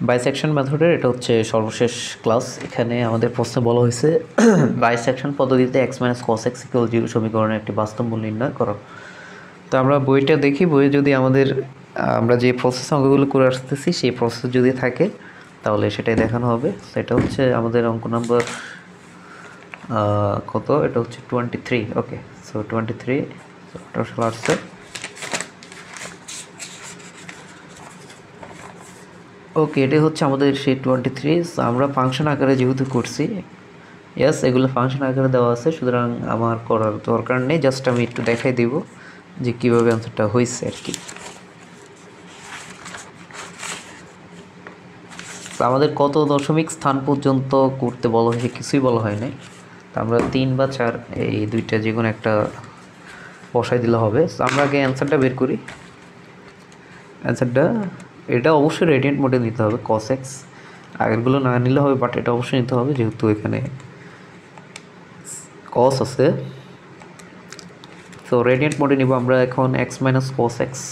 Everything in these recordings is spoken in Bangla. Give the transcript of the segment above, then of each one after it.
বাইসেকশন মেথডের এটা হচ্ছে সর্বশেষ ক্লাস এখানে আমাদের প্রশ্নে বলা হয়েছে বাইসেকশন পদ্ধতিতে x minus cos x equal zero সমীকরণের একটি বাস্তব মূল নির্ণয় করো। তো আমরা বইটা দেখি, বইয়ে যদি আমাদের, আমরা যে প্রসেস অঙ্কগুলো করে আসতেছি, সেই প্রসেস যদি থাকে, তাহলে সেটাই দেখানো হবে। সেটা হচ্ছে আমাদের অঙ্ক নাম্বার কত? এটা হচ্ছে twenty three okay so twenty three আসছে ওকে এটাই হচ্ছে আমাদের সেই টোয়েন্টি থ্রি আমরা ফাংশন আকারে যেহেতু করছি ইয়াস এগুলো ফাংশন আকারে দেওয়া আছে, সুতরাং আমার করার দরকার নেই জাস্ট আমি একটু দেখাই দিব যে কীভাবে অ্যান্সারটা হয়েছে আর কি। আমাদের কত দশমিক স্থান পর্যন্ত করতে বলা হয়েছে, কিছুই বলা হয় নাই। তো আমরা তিন বা চার, এই দুইটা যে কোনো একটা বসাই দিলে হবে। আমরা আগে অ্যান্সারটা বের করি। অ্যান্সারটা এটা অবশ্যই রেডিয়েন্ট মোডে নিতে হবে কস এক্স আগেরগুলো না নিলে হবে বাট এটা অবশ্যই নিতে হবে যেহেতু এখানে কস আছে। তো রেডিয়েন্ট মোডে নিব আমরা এখন x minus cos x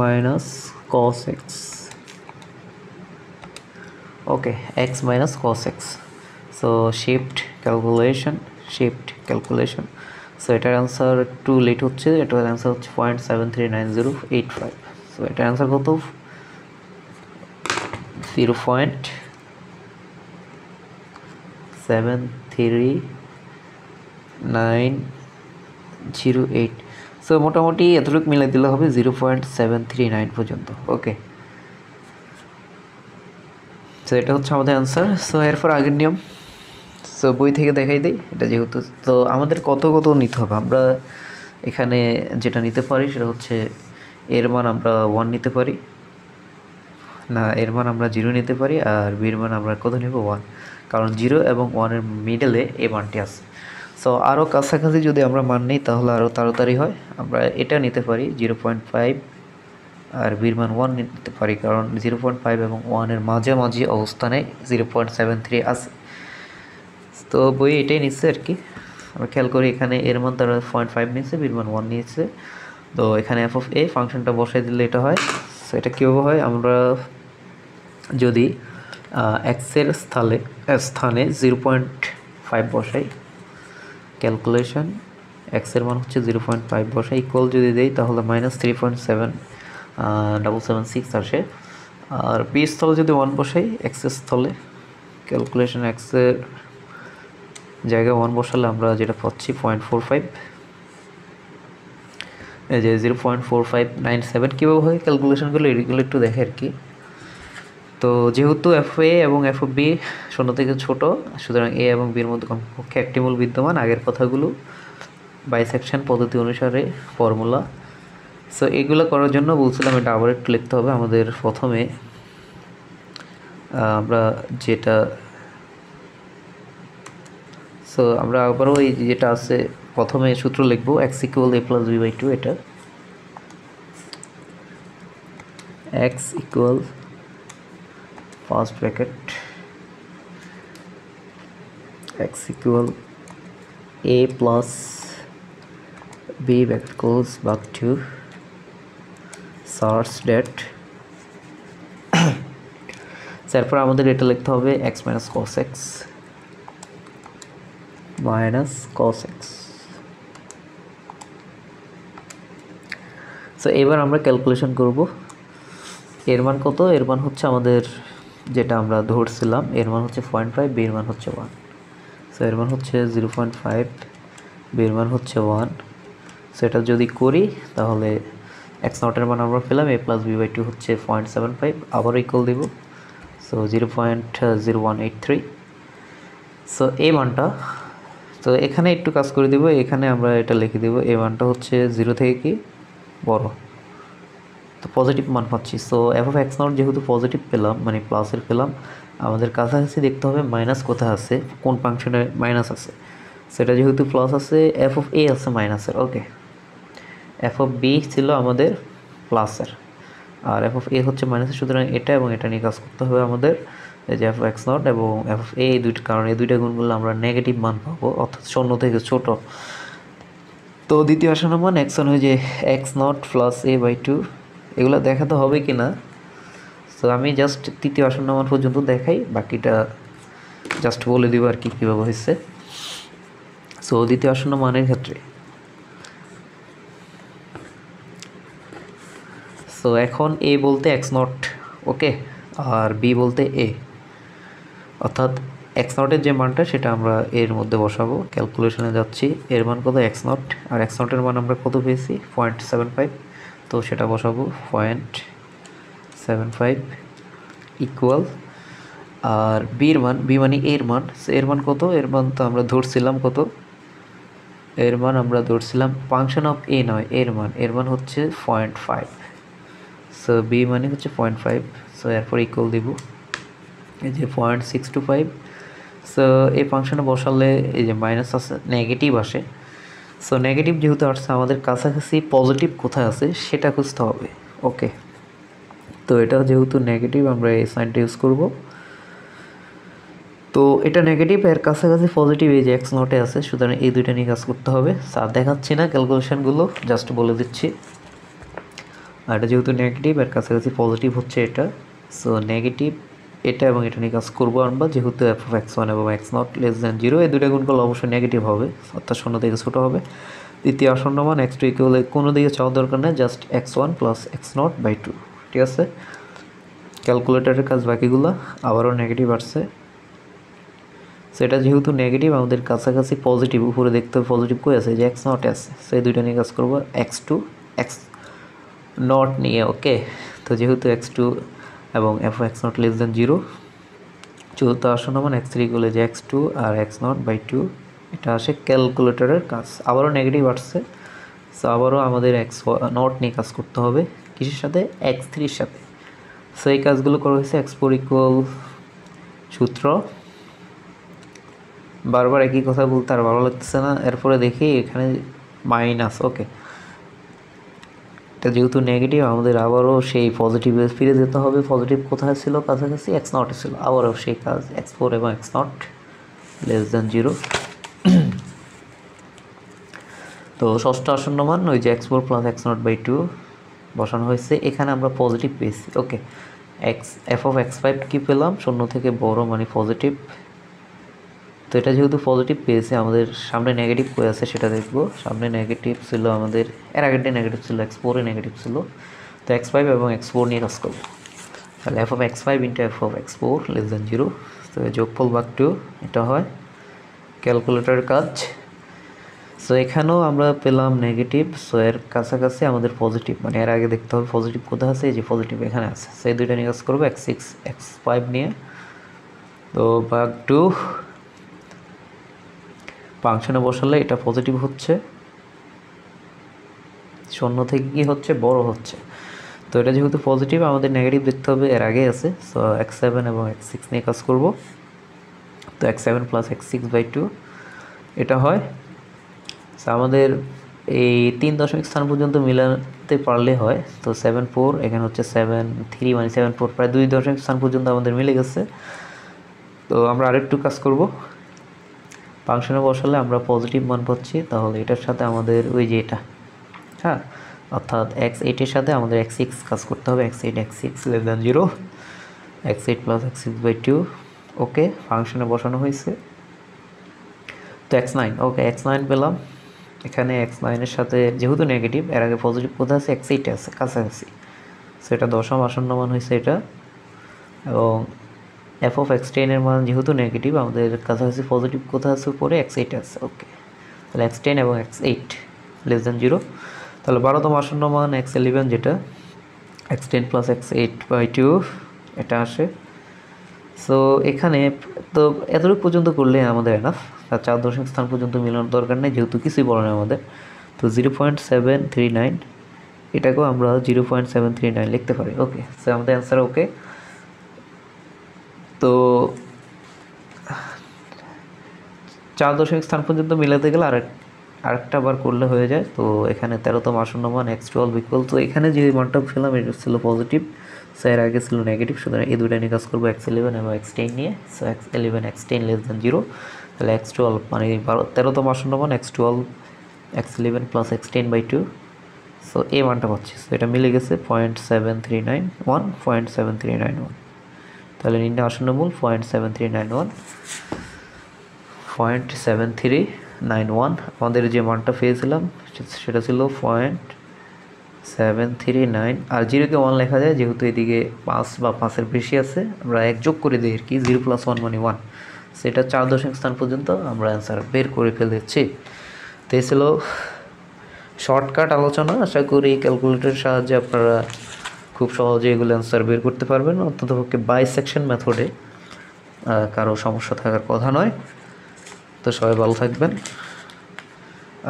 minus x okay x minus cos x so shift calculation shift calculation so এটার অ্যান্সার একটু লেট হচ্ছে। এটার অ্যান্সার হচ্ছে point seven three nine zero eight five so এটার অ্যান্সার কত? Zero point seven three nine zero eight so মোটামুটি এতটুকু মিলে দিলে হবে zero point seven three nine পর্যন্ত। ওকে সো এটা হচ্ছে আমাদের অ্যান্সার সো এরপর আগের নিয়ম। সো বই থেকে দেখাই দিই, এটা যেহেতু, তো আমাদের কত কত নিতে হবে। আমরা এখানে যেটা নিতে পারি সেটা হচ্ছে, এর মান আমরা ওয়ান নিতে পারি। না, এর মান আমরা জিরো নিতে পারি, আর বির মান আমরা কত নেব? ওয়ান কারণ জিরো এবং ওয়ানের মিডলে এই মানটি আছে। সো আরও কাছাকাছি যদি আমরা মান নিই, তাহলে আরও তাড়াতাড়ি হয়। আমরা এটা নিতে পারি জিরো পয়েন্ট ফাইভ আর বির মান ওয়ান নিতে পারি। কারণ জিরো পয়েন্ট ফাইভ এবং ওয়ানের মাঝামাঝি অবস্থানে জিরো পয়েন্ট সেভেন থ্রি আছে। তো বই এটাই নিচ্ছে আর কি। আমরা খেয়াল করি এখানে এর মান তারা পয়েন্ট ফাইভ নিচ্ছে বির মান ওয়ান নিয়েছে। তো এখানে এফ অফ এ ফাংশনটা বসাই দিলে এটা হয়। সো এটা কীভাবে হয়? আমরা যদি এক্সের স্থলে স্থানে জিরো পয়েন্ট ফাইভ বসাই ক্যালকুলেশন এক্সের মান হচ্ছে জিরো পয়েন্ট ফাইভ বসাই ইকুয়াল যদি দেই তাহলে minus three point seven double seven six আসে। আর বি স্থলে যদি ওয়ান বসাই এক্সের স্থলে ক্যালকুলেশন এক্সের জায়গায় ওয়ান বসালে আমরা যেটা পাচ্ছি পয়েন্ট ফোর ফাইভ এই যে zero point four five nine seven কীভাবে হয়? ক্যালকুলেশনগুলো এগুলো একটু দেখে আর কি। তো যেহেতু এফ এ এবং এফ বি শূন্য থেকে ছোট, সুতরাং এ এবং বির মধ্যে কমপক্ষে একটি মূল বিদ্যমান। আগের কথাগুলো বাইসেকশন পদ্ধতি অনুসারে ফর্মুলা সো এগুলো করার জন্য বলছিলাম এটা আবার একটু লিখতে হবে। আমাদের প্রথমে আমরা যেটা সো আমরা আবারও এই যেটা আছে, প্রথমে সূত্র লিখব x equal A plus B by two এটা। X equal first bracket x equal A plus B bracket close back to search date তারপর আমাদের এটা লিখতে হবে x minus cos x minus cos x so এবার আমরা ক্যালকুলেশন করব। এর মান কত? এর মান হচ্ছে আমাদের যেটা আমরা ধরছিলাম, এর মান হচ্ছে পয়েন্ট ফাইভ বের মান হচ্ছে ওয়ান সো এর মান হচ্ছে জিরো পয়েন্ট ফাইভ বের মান হচ্ছে ওয়ান সেটা যদি করি, তাহলে এক্স নটের মান আমরা পেলাম A plus B by two হচ্ছে পয়েন্ট সেভেন ফাইভ আবারও ইকুয়াল দেব। So zero point zero one eight three so এই মানটা তো এখানে একটু কাজ করে দেবো, এখানে আমরা এটা লিখে দেবো। এই মানটা হচ্ছে জিরো থেকে কি? বড়। তো পজিটিভ মান পাচ্ছি। So F of x naught যেহেতু পজিটিভ পেলাম মানে প্লাসের পেলাম, আমাদের কাছাকাছি দেখতে হবে মাইনাস কোথায় আছে, কোন ফাংশনে মাইনাস আছে। সেটা যেহেতু প্লাস আছে এফ অফ এ আছে মাইনাসের ওকে এফ অফ বি ছিল আমাদের প্লাসের আর এফ অফ এ হচ্ছে মাইনাসের সুতরাং এটা এবং এটা নিয়ে কাজ করতে হবে আমাদের এই যে এফ এক্স নট এবং এফ এই দুইটা, কারণ এই দুইটা গুণ গুণগুলো আমরা নেগেটিভ মান পাবো, অর্থাৎ শূন্য থেকে ছোট। তো দ্বিতীয় আসন্ন মান এক্স ওয়ান হয়ে যে x naught plus A by two এগুলো দেখাতে হবে কি না? তো আমি জাস্ট তৃতীয় আসন্ন মান পর্যন্ত দেখাই, বাকিটা জাস্ট বলে দিব আর কি কীভাবে হয়েছে। সো দ্বিতীয় আসন্ন মানের ক্ষেত্রে। সো এখন এ বলতে এক্স নট ওকে আর বি বলতে এ অর্থাৎ এক্স নটের যে মানটা সেটা আমরা এর মধ্যে বসাবো। ক্যালকুলেশনে যাচ্ছি। এর মান কত? এক্স নট আর এক্স নটের মান আমরা কত পেয়েছি? পয়েন্ট সেভেন ফাইভ তো সেটা বসাবো। পয়েন্ট সেভেন ফাইভ ইকুয়াল আর বির মান বি মানে এর মান। এর মান কত? এর মান তো আমরা ধরছিলাম কত? এর মান আমরা ধরছিলাম ফাংশন অফ এ নয় এর মান। এর মান হচ্ছে পয়েন্ট ফাইভ সো বি মানে হচ্ছে পয়েন্ট ফাইভ সো এরপর ইকুয়াল দিব। যে point six two five so এই ফাংশনে বসালে এই যে মাইনাস আছে নেগেটিভ আসে। সো নেগেটিভ যেহেতু আসছে, আমাদের কাছাকাছি পজিটিভ কোথায় আছে, সেটা খুঁজতে হবে। ওকে তো এটা যেহেতু নেগেটিভ আমরা এই সাইনটা ইউজ করব। তো এটা নেগেটিভ এর কাছাকাছি পজিটিভ এই যে এক্স নটে আছে, সুতরাং এই দুইটা নিয়ে কাজ করতে হবে। স্যার দেখাচ্ছি না ক্যালকুলেশনগুলো জাস্ট বলে দিচ্ছি। আর এটা যেহেতু নেগেটিভ এর কাছাকাছি পজিটিভ হচ্ছে এটা। সো নেগেটিভ এটা এবং এটা নিয়ে কাজ করব আমরা। যেহেতু এফ অফ এক্স ওয়ান এবং x naught less than zero এই দুইটা গুণ করলে অবশ্যই নেগেটিভ হবে, অর্থাৎ শূন্য থেকে ছোটো হবে। দ্বিতীয় আসন্ন মান এক্স টু ইকুয়াল কোনো দিকে চাওয়ার দরকার নেই just x one plus x naught by two ঠিক আছে? ক্যালকুলেটারের কাজ বাকিগুলো আবারও নেগেটিভ আসছে। সেটা যেহেতু নেগেটিভ আমাদের কাছাকাছি পজিটিভ উপরে দেখতে হবে পজিটিভ কই আছে? যে এক্স নট আছে, সেই দুইটা নিয়ে কাজ করব এক্স টু এক্স নট নিয়ে ওকে তো যেহেতু এক্স টু এবং F x naught less than zero চতুর্থ আসন আমার এক্স থ্রি করলে যে এক্স টু আর এক্স নট বাই টু এটা আসে ক্যালকুলেটরের কাজ। আবারও নেগেটিভ আসছে। সো আবারও আমাদের এক্স নট নিয়ে কাজ করতে হবে কিসের সাথে? এক্স থ্রির সাথে। সো এই কাজগুলো করা হয়েছে এক্স ফোর ইকুয়াল সূত্র। বারবার একই কথা বলতে আর ভালো লাগতেছে না। এরপরে দেখি এখানে মাইনাস ওকে যেহেতু নেগেটিভ আমাদের আবারও সেই পজিটিভে ফিরে যেতে হবে। পজিটিভ কোথায় ছিল? কাছাকাছি এক্স নটে ছিল। আবারও সেই কাজ এক্স ফোর এবং x naught less than zero তো ষষ্ঠ আসন্ন মান, ওই যে x four plus x naught by two বসানো হয়েছে। এখানে আমরা পজিটিভ পেয়েছি। Okay x F of x five কী পেলাম? শূন্য থেকে বড় মানে পজিটিভ তো এটা যেহেতু পজিটিভ পেয়েছে, আমাদের সামনে নেগেটিভ কয়ে আছে সেটা দেখব। সামনে নেগেটিভ ছিল আমাদের, এর আগেরটাই নেগেটিভ ছিল এক্স ফোরে নেগেটিভ ছিল। তো এক্স ফাইভ এবং এক্স ফোর নিয়ে কাজ করব। তাহলে F of x five into F of x four less than zero তো যোগফল বাক টু এটা হয় ক্যালকুলেটর কাজ। সো এখানেও আমরা পেলাম নেগেটিভ সো এর কাছাকাছি আমাদের পজিটিভ মানে এর আগে দেখতে হবে পজিটিভ কোথায় আছে, এই যে পজিটিভ এখানে আছে। সেই দুইটা নিয়ে কাজ করব এক্স সিক্স এক্স ফাইভ নিয়ে। তো বাক টু ফাংশনে বসালে এটা পজিটিভ হচ্ছে। শূন্য থেকে কি হচ্ছে? বড় হচ্ছে। তো এটা যেহেতু পজিটিভ আমাদের নেগেটিভ দেখতে হবে, এর আগে আছে। সো এক্স সেভেন এবং এক্স সিক্স নিয়ে কাজ করব। তো x seven plus x six by two এটা হয়। সো আমাদের এই তিন দশমিক স্থান পর্যন্ত মিলাতে পারলে হয়। তো সেভেন ফোর এখানে হচ্ছে সেভেন থ্রি মানে সেভেন ফোর প্রায় দুই দশমিক স্থান পর্যন্ত আমাদের মিলে গেছে। তো আমরা আরেকটু কাজ করব। ফাংশনে বসালে আমরা পজিটিভ মান পাচ্ছি, তাহলে এটার সাথে আমাদের ওই যে এটা হ্যাঁ? অর্থাৎ এক্স এইটের সাথে আমাদের এক্স সিক্স কাজ করতে হবে x eight x six less than zero x eight plus x six by two okay ফাংশনে বসানো হয়েছে। তো x nine okay x nine পেলাম। এখানে এক্স নাইনের সাথে যেহেতু নেগেটিভ এর আগে পজিটিভ কোথায় আছে? এক্স এইটে আছে, কাছাকাছি। সেটা দশম আসন্ন মান হয়েছে এটা। এবং এফ অফ এক্স টেনের মান যেহেতু নেগেটিভ আমাদের কাছাকাছি পজিটিভ কোথায় আছে? উপরে এক্স এইট আছে ওকে তাহলে এক্স টেন এবং x eight less than zero তাহলে বারোতম আসন্ন মান এক্স ইলেভেন যেটা x ten plus x eight by two এটা আসে। সো এখানে তো এতটুকু পর্যন্ত করলে আমাদের এনাফ আর চার দশমিক স্থান পর্যন্ত মিলানোর দরকার নেই, যেহেতু কিছুই বলে না আমাদের। তো zero point seven three nine এটাকেও আমরা zero point seven three nine লিখতে পারি ওকে সো আমাদের অ্যান্সার ওকে তো চার দশমিক স্থান পর্যন্ত মিলাতে গেলে আরেক, আরেকটা বার করলে হয়ে যায়। তো এখানে তেরোতম আসন্ন মান এক্স টুয়েলভ ইকুয়াল তো এখানে যে মানটা পেলাম এটা ছিল পজিটিভ সো এর আগে ছিল নেগেটিভ সুতরাং এই দুটা নিয়ে কাজ করব এক্স ইলেভেন এবং এক্স টেন নিয়ে। So x eleven x ten less than zero তাহলে এক্স টুয়েলভ মানে বারো, তেরোতম আসন্ন মান x twelve x eleven plus x ten by two so এই মানটা পাচ্ছি। সো এটা মিলে গেছে point seven three nine one point seven three nine one তাহলে নির্ণয় আসন্ন মূল point seven three nine one point seven three nine one আমাদের যে মানটা পেয়েছিলাম, সেটা ছিল পয়েন্ট সেভেন থ্রি নাইন আর জিরোকে ওয়ান লেখা যায়, যেহেতু এদিকে পাঁচ বা পাঁচের বেশি আছে, আমরা এক যোগ করে দিই আর কি জিরো প্লাস ওয়ান মানে ওয়ান সেটা চার দশমিক স্থান পর্যন্ত আমরা অ্যান্সার বের করে ফেলেছি। তো এই ছিল শর্টকাট আলোচনা। আশা করি ক্যালকুলেটরের সাহায্যে আপনারা খুব সহজে এগুলো অ্যান্সার বের করতে পারবেন। অন্ততপক্ষে বাই সেকশন মেথডে কারও সমস্যা থাকার কথা নয়। তো সবাই ভালো থাকবেন।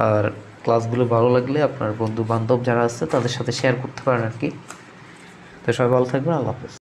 আর ক্লাসগুলো ভালো লাগলে আপনার বন্ধু বান্ধব যারা আছে, তাদের সাথে শেয়ার করতে পারেন আর কি। তো সবাই ভালো থাকবেন, আল্লাহ হাফেজ।